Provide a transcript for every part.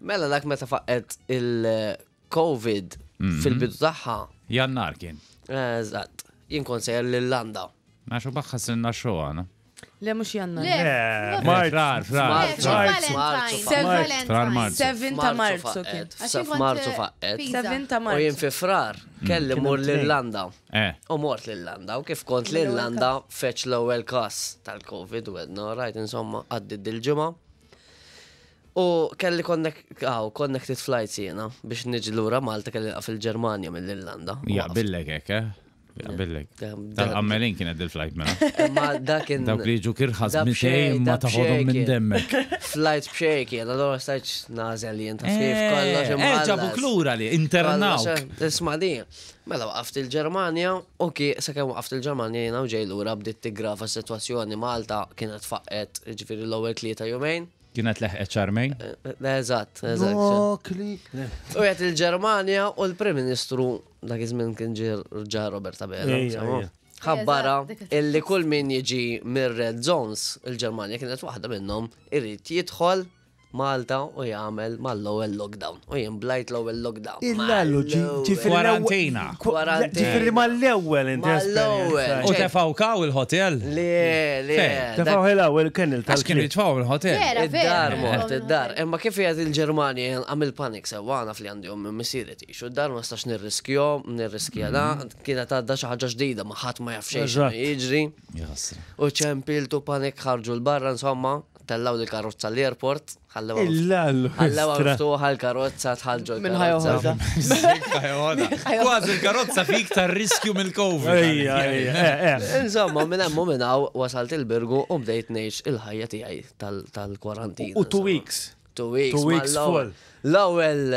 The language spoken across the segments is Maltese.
Mela dak meta faqqet il-Covid mhm. fil-bidu tagħha. Jannar kien. Eżatt, jien kont sejjer l-Irlanda. Għaxu baħħa sinna xoħana. Le mux janna. Le, Mart, Mart, Mart, Mart, 7 ta' marzu kien. Marzu faqqet. 7 ta' marzu. U jien fi frar, mm. kelli mur l-Irlanda. Eh. U mort l-Irlanda, u kif kont l-Irlanda feċ l-ewel kas tal-Covid, u għedna, rajt insomma, għaddi dil-ġimma. U kelli connected flights jiena biex niġi lura Malta kelli naqaf il-Ġermanja mill-Irlanda. Ja, billek hekk, eh? Billek. Tal-għammelin kienet il-flight mela. Eh, ma dakin. Dawk li ġu kirħas minn xejn ma taħodhom minn demmek. Flight b'xejk jena, l-għora stajċ nazel jien ta' fif eh, kollox. Eh, ġabu klura li, internaw. Isma di, mela waqaft il-Ġermanja, u ki sakemm waqaft il-Ġermanja jena u ġej lura bdiet tigrafa s-sitwazzjoni Malta kienet faqqet ġifieri l-ewwel tlieta jumejn. Kienet leħqet xarmejn? Eżatt, eżatt. Dok li. U għet il-Ġermanja u l-Prim Ministru dak iż-żmien kien ġa Robert Abela. Ħabbara illi kull min jiġi mir-Red Zones, il-Ġermanja kienet waħda minnhom, irid jidħol Malta u jagħmel mal-ewwel lockdown. U jien blajt l-ewwel lockdown. Il-lallu ġifiri. Kwarantina. Ġifiri mal-ewwel inti. Mal-ewwel. U tefawkaw il-hotel? Le, le. Tefaw il-ewwel kien il-tal. Għax kienu jitfaw il-hotel. Id-dar mort, id-dar. Imma kif jgħid il-Ġermanja għamil panik sewa għana fli għandi għom missiri tix. U d-dar ma stax nirriskjo, nirriskja da, kienet għadda xaħġa ġdida maħat ma jafxiex jiġri. U ċempiltu panik ħarġu l-barra, insomma, tellaw li karozza l-airport. Ħallewha miftuħa l-karozza tħall ġol. Min ħajoħodha? Kważi l-karozza fik ta' riskju mill-COVID. Insomma, minn hemm minn hawn wasalt il-birgu u bdejt ngħix il-ħajja tiegħi tal-kwarantina. U two weeks. Two weeks. Two weeks full. L-ewwel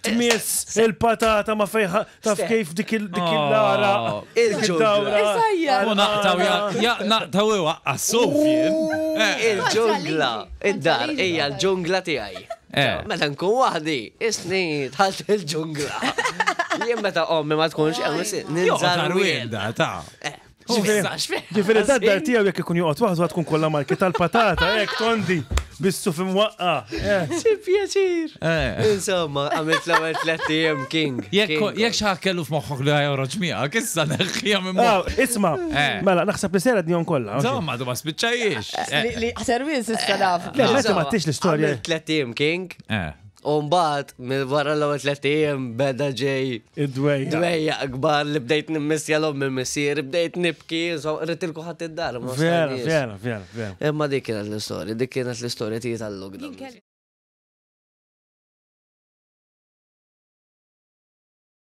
Tmiss il-patata ma fejħa taf kif dik il-lara. Oh. Il-ġawra. U naqtaw naqtaw u għassu fien. Eh. Il-ġungla, id-dar, ija l-ġungla tijaj. Eh. Meta nkun wahdi, isni tħalt il-ġungla. Jien meta ommi ma tkunx, ninżar wieda ta' eh. Ġifiri da dar tijaw jek ikun juqot waħdu għatkun kolla marki tal-patata, ek tondi, bissu fim waqqa. Si pjaċir. Insomma, għamilt l-għamil tletti jem king. Jek xaħ kellu f'moħħok li għajja roċ miqa, kissa neħħija minn moħħ. Isma, mela, naħseb li sera d-njon kolla. Insomma, du ma spiċċajiex. Li għaservis issa naf. Le, ma t-tix l-istoria. Tletti jem king. U mbagħad minn wara l-ewwel tliet ijiem beda ġej Id-dwejja. dwejja akbar li bdejt nimmissja l-om missier, bdejt nibki, insomma, rrid il-kuħat id-dar. ma Vera, stajniex. vera, vera, vera. Imma dik kienet l-istorja, dik kienet l-istorja tiegħi tal-lockdown.